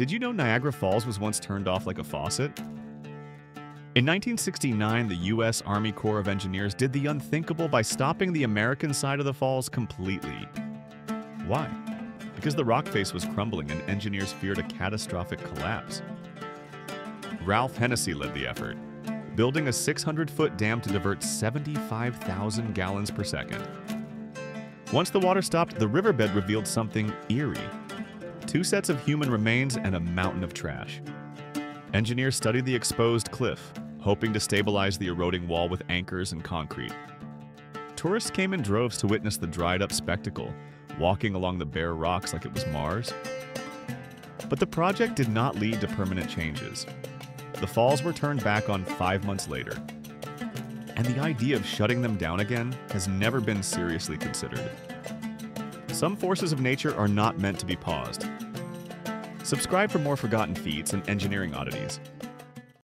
Did you know Niagara Falls was once turned off like a faucet? In 1969, the U.S. Army Corps of Engineers did the unthinkable by stopping the American side of the falls completely. Why? Because the rock face was crumbling and engineers feared a catastrophic collapse. Ralph Hennessy led the effort, building a 600 foot dam to divert 75,000 gallons per second. Once the water stopped, the riverbed revealed something eerie two sets of human remains and a mountain of trash. Engineers studied the exposed cliff, hoping to stabilize the eroding wall with anchors and concrete. Tourists came in droves to witness the dried up spectacle, walking along the bare rocks like it was Mars. But the project did not lead to permanent changes. The falls were turned back on five months later. And the idea of shutting them down again has never been seriously considered. Some forces of nature are not meant to be paused. Subscribe for more forgotten feats and engineering oddities.